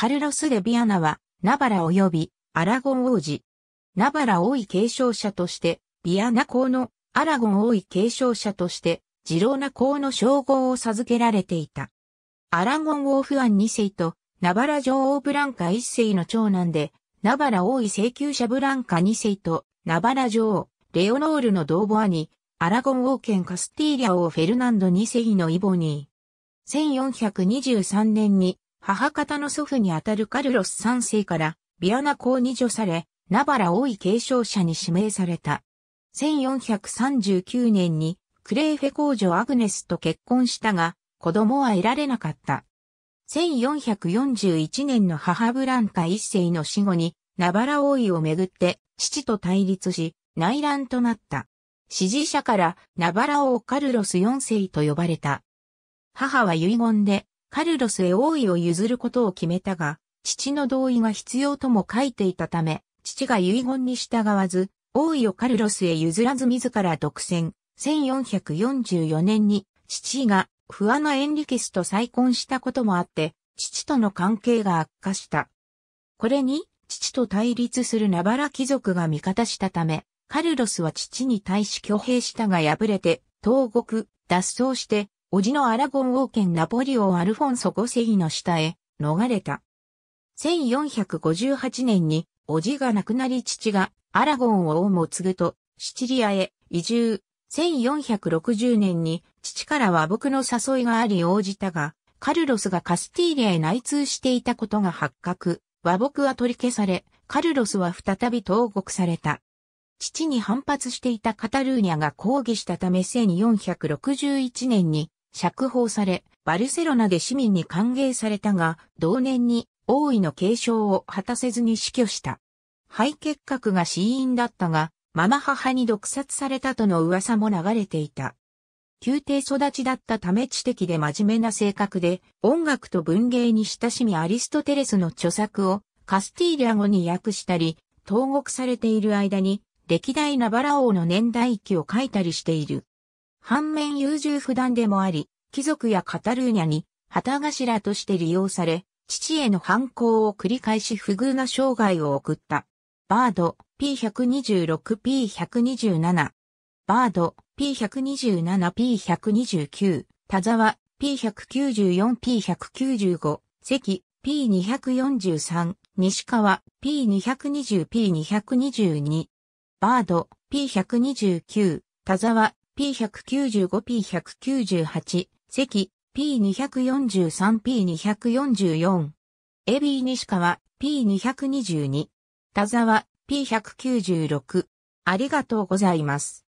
カルロス・デ・ビアナは、ナバラ及びアラゴン王子。ナバラ王位継承者として、ビアナ公のアラゴン王位継承者として、ジローナ公の称号を授けられていた。アラゴン王フアン2世とナバラ女王ブランカ1世の長男で、ナバラ王位請求者ブランカ2世とナバラ女王、レオノールの同母兄、アラゴン王権カスティーリャ王フェルナンド2世のイボニー。1423年に母方の祖父にあたるカルロス3世からビアナ公に除され、ナバラ王位継承者に指名された。1439年にクレーフェ公女アグネスと結婚したが、子供は得られなかった。1441年の母ブランカ一世の死後に、ナバラ王位をめぐって父と対立し、内乱となった。支持者からナバラ王カルロス4世と呼ばれた。母は遺言でカルロスへ王位を譲ることを決めたが、父の同意が必要とも書いていたため、父が遺言に従わず、王位をカルロスへ譲らず自ら独占。1444年に父がフアナ・エンリケスと再婚したこともあって、父との関係が悪化した。これに、父と対立するナバラ貴族が味方したため、カルロスは父に対し挙兵したが敗れて、東国、脱走して、叔父のアラゴン王権ナポリオ・アルフォンソ5世の下へ逃れた。1458年に、叔父が亡くなり父がアラゴンを王も継ぐと、シチリアへ移住。1460年に父から和睦の誘いがあり応じたが、カルロスがカスティーリアへ内通していたことが発覚。和睦は取り消され、カルロスは再び投獄された。父に反発していたカタルーニャが抗議したため1461年に釈放され、バルセロナで市民に歓迎されたが、同年に王位の継承を果たせずに死去した。肺結核が死因だったが、ママ母に毒殺されたとの噂も流れていた。宮廷育ちだったため知的で真面目な性格で、音楽と文芸に親しみアリストテレスの著作をカスティーリャ語に訳したり、投獄されている間に、歴代ナバラ王の年代記を書いたりしている。反面優柔不断でもあり、貴族やカタルーニャに旗頭として利用され、父への反抗を繰り返し不遇な生涯を送った。バード P126P127 バード P127P129 田沢 P194P195 関 P243 西川 P220P222 バード P129 田沢 P195P198 関 P243P244 エビー西川 P222 田沢 P196。ありがとうございます。